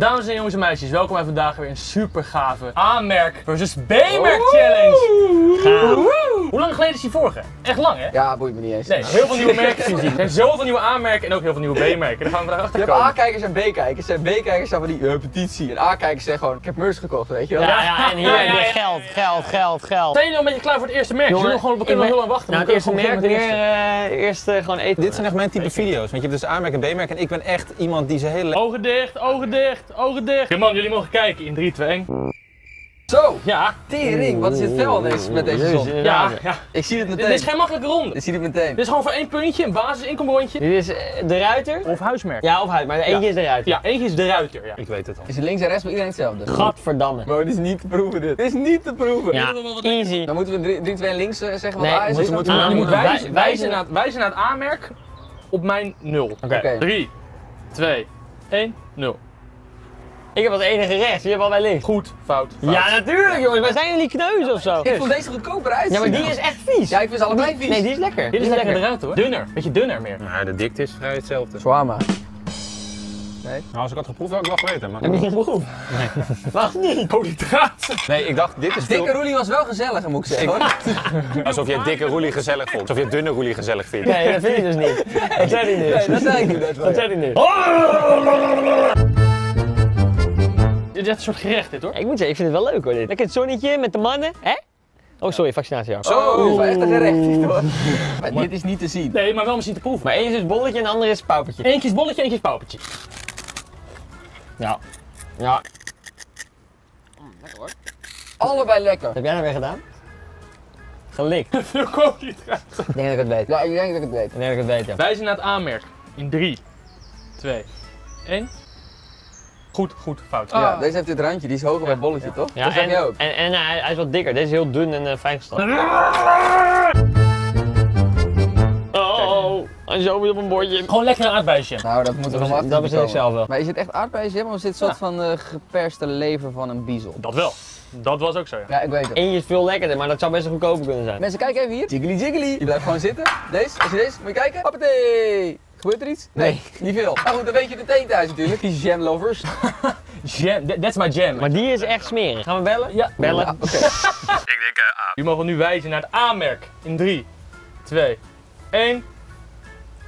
Dames en jongens en meisjes, welkom bij vandaag weer een super gave aanmerk versus B-merk challenge. Gaaf. Hoe lang geleden is die vorige? Echt lang hè? Ja, boeit me niet eens. Nee, heel veel nieuwe merken zien. Er zijn zoveel nieuwe aanmerken en ook heel veel nieuwe B-merken. Daar gaan we vandaag achter Je hebt komen. A-kijkers en B-kijkers. En B-kijkers zijn van die eh, petitie. En A-kijkers zeggen gewoon, ik heb merch gekocht, weet je wel. Ja, ja, en hier Ja, ja, ja. geld, geld, geld, geld. Zijn jullie al een beetje klaar voor het eerste merk? Zullen we, gewoon, we kunnen wel heel lang wachten. Nou, het eerste merk met eh eerst eh, gewoon eten. Dit zijn echt mijn type video's, want je hebt dus A-merk en B-merk en ik ben echt iemand die ze heel... Ogen dicht, ogen dicht, ogen dicht. Ja man, jullie mogen kijken in 3, 2, 1. Zo, Ja, tering, wat is dit fel deze, met deze zon. ja, ja. Ik zie het Dit meteen. is geen makkelijke ronde. Ik zie het meteen. Dit is gewoon voor één puntje, een basis inkomrondje. Dit is eh, de ruiter. Of huismerk. Ja, of huid, maar eentje is de ruiter. Ja, eentje is de ruiter. Ja. Ik weet het al. Is links en rechts bij iedereen hetzelfde? Gadverdamme. Bro, dit is niet te proeven dit. Dit is niet te proeven. Ja, easy. Dan moeten we 3, 2 links eh, zeggen wat Nee, A is. moeten- moeten- Je moet wij- wijzen, wij- wijzen, naar, het- wijzen naar het aanmerk op mijn 0. Oké. Oké. 3, 2, 1, 0. Ik heb als enige rechts, je hebt al bij links. Goed, fout, fout. Ja, natuurlijk jongens, wij zijn jullie kneuzen of zo. Ik vond deze goedkoper uit. Ja, maar die is echt vies. Ja, ik vind ze allebei vies. Nee, die is lekker. Dit is lekker eruit hoor. Dunner, beetje dunner meer. Maar de dikte is vrij hetzelfde. Zwaar Nou, als ik had geproefd had ik wel geweten. Maar... Heb je geen proef? Wacht niet. Koolhydraten. Nee, ik dacht dit is veel... Dikke Roelie was wel gezellig, moet ik zeggen. hoor. Alsof je dikke roelie gezellig vond. Alsof je dunne roelie gezellig vindt. Nee, dat vind ik dus niet. Dat zei hij nu. Nee, dat zei ik wel. Dat zei hij nu. Dit is echt een soort gerecht dit hoor. Ik moet zeggen, ik vind het wel leuk hoor dit. Lekker het zonnetje met de mannen, hè? Oh, sorry, vaccinatie. ja. Oh, dit is wel echt een gerecht dit, hoor. Maar dit is niet te zien. Nee, maar wel misschien te proeven. Maar één is het bolletje en de andere is paupertje. Eentje is bolletje, eentje is paupertje. Ja. Ja. Allebei lekker. Wat heb jij nou weer gedaan? Gelikt. Veel koolhydraten. Ik denk dat ik het weet. Ja, ik denk dat ik het weet. Ik denk dat ik het weet, ja. Wijzen naar het aanmerk. In 3, 2, 1. Goed, goed, fout. Ja, deze heeft dit randje, die is hoger bij het bolletje, toch? Ja, dat zeg en, jij ook. en, en hij, hij is wat dikker. Deze is heel dun en eh, fijn gestraft. Oh, hij is zo weer op een bordje. Gewoon lekker een aardbeisje. Nou, dat moeten we nog Dat bestel ik zelf wel. Maar is het echt aardbeien, Jim, of is dit een soort Ja. van eh, geperste lever van een biezel? Dat wel. Dat was ook zo ja. Ja, ik weet het. Eentje is veel lekkerder, maar dat zou best wel goedkoper kunnen zijn. Mensen, kijk even hier. Jiggly jiggly. Je blijft gewoon zitten. Deze, als je deze, moet je kijken. Hoppatee. Gebeurt er iets? Nee, niet veel. Nou goed, dan weet je meteen thuis natuurlijk. Kies jam lovers. Jam, that- that's my jam. Maar die is echt smerig. Gaan we bellen? Ja. Bellen. Ja, oké. Jullie mogen nu wijzen naar het aanmerk. In 3, 2, 1.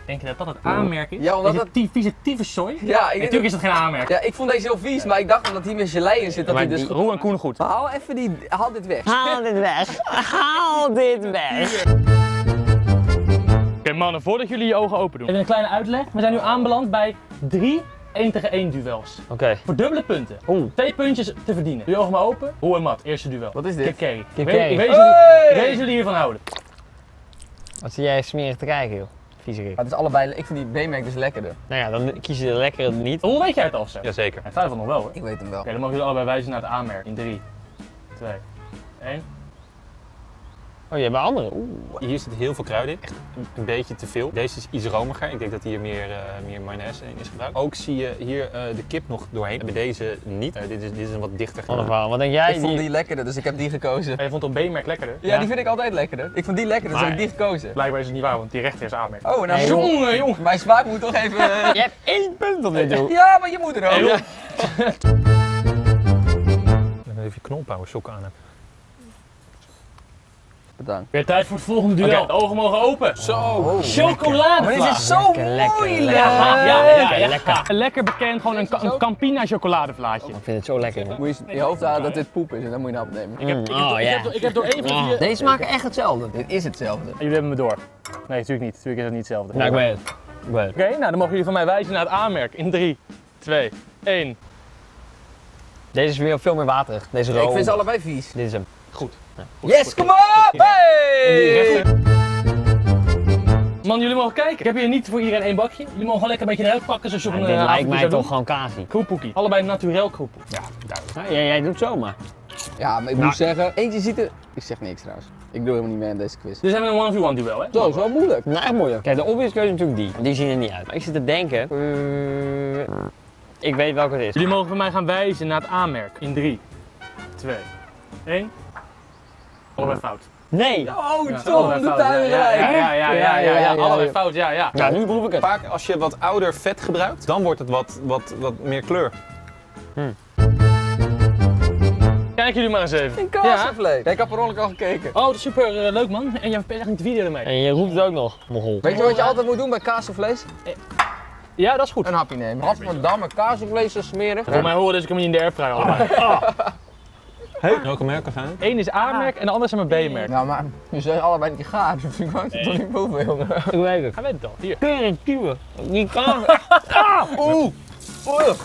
Denk je dat dat het aanmerk is? Ja, omdat is dat- het die vieze tyfuszooi? Ja, ik, denk Natuurlijk is dat geen aanmerk. ja, ik vond deze heel vies, maar ik dacht omdat hier met gelei in zit, dat Maar hij dus... die- Roel en Koen goed. Maar haal even die, haal dit weg. Haal dit weg. Haal dit weg. Oké mannen, voordat jullie je ogen open doen. Even een kleine uitleg. We zijn nu aanbeland bij drie 1 tegen 1 duels. Oké. Voor dubbele punten. Oeh. Twee puntjes te verdienen. Doe je ogen maar open. Hoe en mat, eerste duel. Wat is dit? Kik carry. Kik Wees- jullie- jullie hiervan houden. Wat zie jij smerig te kijken, joh. Viezerik. Maar het is allebei, ik vind die B-merk dus lekkerder. Nou ja, dan kies je de lekkere niet. Hoe weet jij het al, Sam? Jazeker. Hij twijfelt nog wel hoor. Oké, Ik weet hem wel. dan mogen jullie allebei wijzen naar het aanmerk. In 3, 2, 1. Oh, je hebt een andere. Oeh. Hier zit heel veel kruiden in. Echt een- beetje te veel. Deze is iets romiger. Ik denk dat hier meer, eh, meer mayonaise in is gebruikt. Ook zie je hier eh, de kip nog doorheen. Bij deze niet. Eh, dit, is, dit is een wat dichter. Wat verhaal. Wat denk jij? Ik vond die lekkerder, dus ik heb die gekozen. Jij vond op B-merk lekkerder? Ja, die vind ik altijd lekkerder. Ik vond die lekkerder, dus Maar- heb ik die gekozen. Blijkbaar is het niet waar, want die rechter is aanmerk. Oh, nou Hey. Jongen, jongen. Mijn smaak moet toch even... Je hebt één punt op dit toe. Ja, maar je moet er ook. Hey, Even je knolpauwen sokken aan heb. Bedankt. Weer tijd voor het volgende duel. De ogen mogen open. Zo. Oh. Chocolade. Maar dit is zo Lekker, lekker, mooi, lekker. Ja, ja, ja, ja, ja. Lekker. Lekker bekend, gewoon een, Campina chocoladevlaatje. Ik vind het zo lekker. man. Moet je in je hoofd houden dat dit poep is en dan moet je nou opnemen. Ik heb, ik, heb, Oh, ik, heb, door- ik heb door één van Oh. Deze smaken echt hetzelfde. Dit is hetzelfde. Jullie hebben me door. Nee, natuurlijk niet. Natuurlijk is het niet hetzelfde. Nou, ik weet het. Ik. Oké, nou dan mogen jullie van mij wijzen naar het aanmerk. In 3, 2, 1. Deze is weer veel meer waterig. Deze Ik room. vind ze allebei vies. Dit is hem. Goed. Yes, kom op! Hey! Man, jullie mogen kijken. Ik heb hier niet voor iedereen één bakje. Jullie mogen gewoon lekker een beetje eruit pakken zoals je op Ja, een dit eh, lijkt mij toch gewoon kasi. Kroepoekie. Allebei naturel kroepoe. Ja, duidelijk. Ja, jij, jij doet zomaar. Ja, maar ik Nou. moet zeggen, eentje ziet er... Ik zeg niks trouwens. Ik doe helemaal niet mee aan deze quiz. Dit zijn we een 1v1 duel, hè? Zo, is wel moeilijk. Nou, echt moeilijk. Kijk, de obvious keuze is natuurlijk die. Die zien er niet uit. Maar ik zit te denken. eh, ik weet welke het is. Jullie mogen van mij gaan wijzen naar het aanmerk. In 3, 2, 1. Allebei fout. Nee! Oh, allebei de fout. tuin Ja, ja, ja, ja, allebei fout, ja, ja. Ja, nu proef ik het. Vaak als je wat ouder vet gebruikt, dan wordt het wat, wat, wat meer kleur. Kijken jullie maar eens even. Een kaasvlees. Ja. ik heb per ongeluk al gekeken. Oh, dat is super eh, leuk man. En je echt niet de video ermee. En je roept het ook nog, mogol. Weet je wat je altijd moet doen bij kaasvlees? Ja, dat is goed. Een hapje nemen. Gadverdamme, kaasvlees is smerig. Voor mij horen deze ik hem niet in de airfryer allebei. Welke merken zijn het? Eén is A-merk en de andere is mijn B-merk. Nou, maar je zegt allebei niet gaar, dus ik wou het toch niet boven, jongen. Ik weet het. Hij weet het al. Hier. Kieuwen. Die kaas. Oeh! Oeh!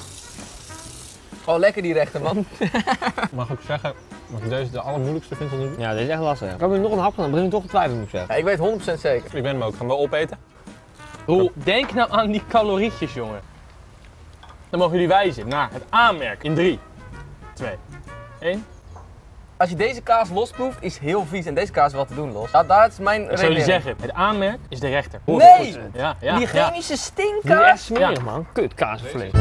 Oh, lekker die rechter, man. Mag ik zeggen dat ik deze de allermoeilijkste vind om te doen? Ja, dit is echt lastig. Ik heb nu nog een hap gedaan, begin ik toch te twijfelen, moet ik zeggen. Ja, ik weet 100% zeker. Ik ben hem ook. Gaan we opeten? Roel, denk nou aan die calorietjes, jongen. Dan mogen jullie wijzen naar het A-merk in 3, 2, 1. Als je deze kaas losproeft, is heel vies en deze kaas is wel te doen los. Ja, daar is mijn Ik zou jullie redenering. zeggen, het A-merk is de rechter. Nee! Ja, ja, Die ja. chemische Die is stinkkaas. echt smerig, man. Kut kaasvlees.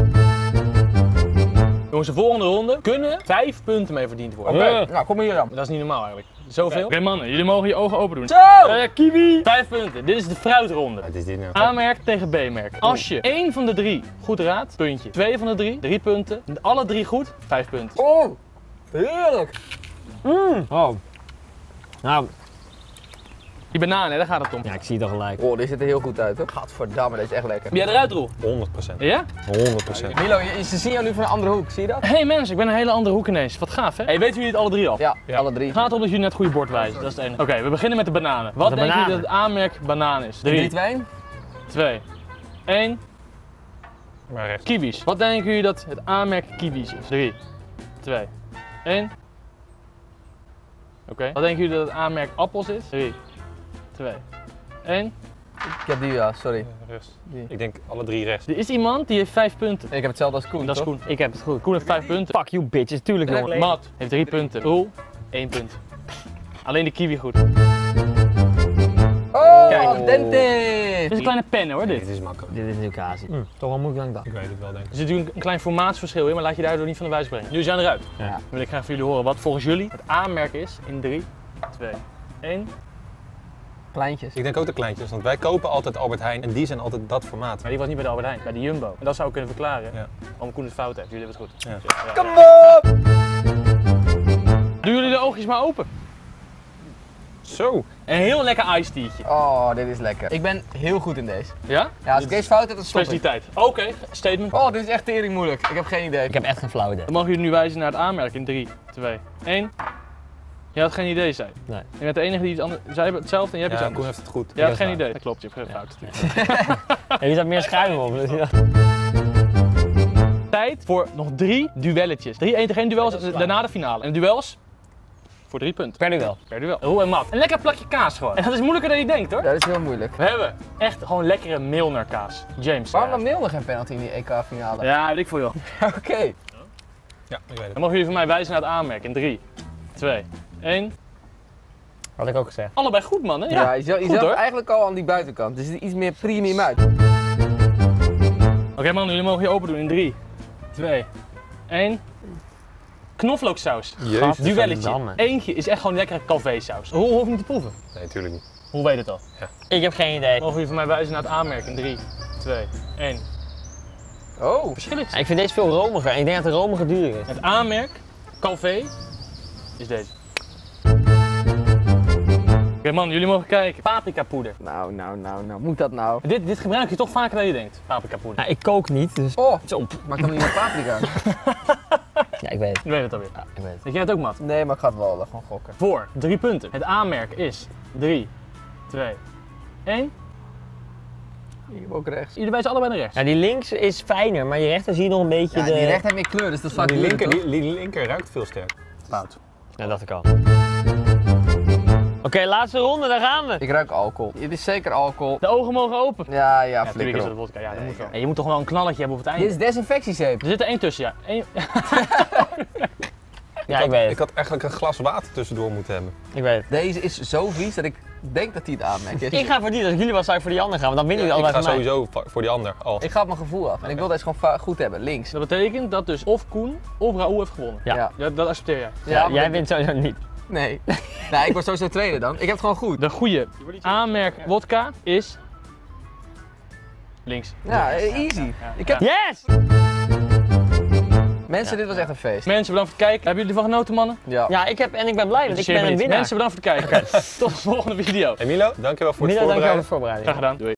Jongens, de volgende ronde kunnen 5 punten mee verdiend worden. Oké, nou kom maar hier dan. Dat is niet normaal eigenlijk. Zoveel? Oké mannen, jullie mogen je ogen open doen. Zo! Eh, kiwi! 5 punten. Dit is de fruitronde. Wat is dit nou? A-merk tegen B-merk. Als je één van de drie goed raadt, puntje. Twee van de drie, drie punten. Alle drie goed, vijf punten. Oh, heerlijk. Oh. Nou, Die banaan, hè, daar gaat het om. ja, ik zie het al gelijk. Oh, dit ziet er heel goed uit, hoor. Gadverdamme, dit is echt lekker. Ben jij eruit, Roel? 100%. Ja? 100%. Milo, je, ze zien jou nu van een andere hoek, zie je dat? Hey mensen, ik ben een hele andere hoek ineens. Wat gaaf, hè? Hey, weten jullie het alle drie al? Ja, Ja. alle drie. Het gaat om dat jullie het goede bord wijzen. Dat is het enige. Oké, we beginnen met de bananen. Wat De denken jullie dat bananen. het A-merk banaan is? 3, 3, 2. 2, 1. Maar rechts. Kiwis. Wat denken jullie dat het A-merk kiwis is? 3, 2, 1. Oké. Wat denken jullie dat het A-merk appels is? 3, 2, 1. Ik heb die, ja, sorry. Rechts. Die. Ik denk alle drie rechts. Er is iemand die heeft 5 punten. Ik heb hetzelfde als Koen, En dat is? Koen. Ik heb het goed. Koen heeft 5 punten. Fuck you bitches, tuurlijk jongen. Matt heeft 3 punten. Roel, 1 punt. Alleen de kiwi goed. Oh, Kijk. al dente! Dit is een kleine pen hoor, Dit dit. is makkelijk. Dit is nu kaas. Mm, toch wel moeilijk dan ik Ik weet het wel, denk ik. Er zit natuurlijk een klein formaatverschil in, maar laat je daardoor niet van de wijs brengen. Jullie zijn eruit. Ja. Dan wil ik graag van jullie horen wat volgens jullie het A-merk is in 3, 2, 1. Kleintjes. Ik denk ook de kleintjes, want wij kopen altijd Albert Heijn en die zijn altijd dat formaat. Maar die was niet bij de Albert Heijn, bij de Jumbo. En dat zou ik kunnen verklaren Ja. waarom Koen het fout heeft. Jullie hebben het goed. Ja. Ja. Kom op! Doen jullie de oogjes maar open. Zo. Een heel lekker iced tea'tje. Oh, dit is lekker. Ik ben heel goed in deze. Ja? Ja, als ik deze fout heb, dan stop ik. Specialiteit. Oké, statement. Oh, dit is echt tering moeilijk. Ik heb geen idee. Ik heb echt geen flauw idee. Dan mogen jullie nu wijzen naar het A-merk in 3, 2, 1. Je had geen idee, zei. Nee. Je bent de enige die iets anders. Zij hebben hetzelfde en jij hebt Ja, iets Koen anders. heeft het goed. Je had dat is geen waar. idee. Dat klopt, je hebt geen fout. En je zat meer schuim op. dus ja. Tijd voor nog drie duelletjes. Drie 1 tegen 1 duels, daarna de finale. En duels voor drie punten. Per duel. Per duel. Roel en Matt. Een lekker plakje kaas gewoon. En dat is moeilijker dan je denkt hoor. Ja, dat is heel moeilijk. We hebben echt gewoon lekkere Milner kaas. James. Waarom ja. dan Milner geen penalty in die EK-finale? Ja, weet ik voor joh. Oké. Ja, ik weet het. Dan mogen jullie van mij wijzen naar het aanmerk in 3, 2, 1. Had ik ook gezegd. Allebei goed man hè? Ja, je zat, je goed, zat hoor. eigenlijk al aan die buitenkant. Dus het is iets meer premium uit. Oké man, jullie mogen je open doen in 3, 2, 1. Knoflooksaus. Jezus. Duelletje. Eentje is echt gewoon lekkere calvé-saus. Hoe hoef je niet te proeven? Nee, natuurlijk niet. Hoe weet het al? Ik heb geen idee. Mogen jullie van mij wijzen naar het aanmerk in 3, 2, 1. Oh. Verschilletje. Ja, ik vind deze veel romiger. En ik denk dat de romiger duurder is. Het aanmerk, Calvé, is deze. Oké man, jullie mogen kijken. Paprika poeder. Nou, nou, nou, nou. Moet dat nou? Dit, dit gebruik je toch vaker dan je denkt, paprika poeder. Ja, ik kook niet, dus... Oh, Zo. maak dan niet met paprika. Ja, ik weet het. Ik weet het alweer. Ja, ik weet het. Weet jij het ook, Mat? Nee, maar ik ga het wel gewoon gokken. Voor drie punten. Het aanmerk is 3, 2, 1. Ik heb ook rechts. Jullie wijzen allebei naar rechts. Ja, die links is fijner, maar je rechter zie je nog een beetje Ja, de... die recht heeft meer kleur, dus dat is vaak Die linker, die, die linker ruikt veel sterker. Fout. Ja, dacht ik al. Oké, laatste ronde, daar gaan we. Ik ruik alcohol. Het is zeker alcohol. De ogen mogen open. Ja, ja, Ja, flikker is dat vodka. Ja, dat Nee, moet wel. ja. En je moet toch wel een knalletje hebben op het einde. Dit is desinfectiezeep. Er zit er één tussen, ja. Eén- Ja, ik weet Ik het. had eigenlijk een glas water tussendoor moeten hebben. Ik weet het. Deze is zo vies dat ik denk dat hij het aanmerkt. Ik ga voor die, als ik jullie was, zou ik voor die andere gaan, want dan winnen ik jullie ga allebei van mij. sowieso voor- voor die ander al. Ik ga op mijn gevoel af. En ik wil deze gewoon goed hebben. Links. Dat betekent dat dus of Koen of Raoul heeft gewonnen. Ja. Ja, dat accepteer jij. Ja, jij wint sowieso niet. Nee. nee, ik word sowieso tweede dan. Ik heb het gewoon goed. De goede aanmerk wodka is links. Ja, eh, easy. Ja. Ik heb... Yes! Mensen, Ja. dit was echt een feest. Mensen, bedankt voor het kijken. Hebben jullie ervan genoten, mannen? Ja. Ja, ik heb, en ik ben blij, want ik Interesseer ben een winnaar. Mensen, bedankt voor het kijken. Tot de volgende video. Milo, dankjewel voor het Milo, dankjewel voor voorbereiden. de voorbereiding. Graag gedaan. Doei.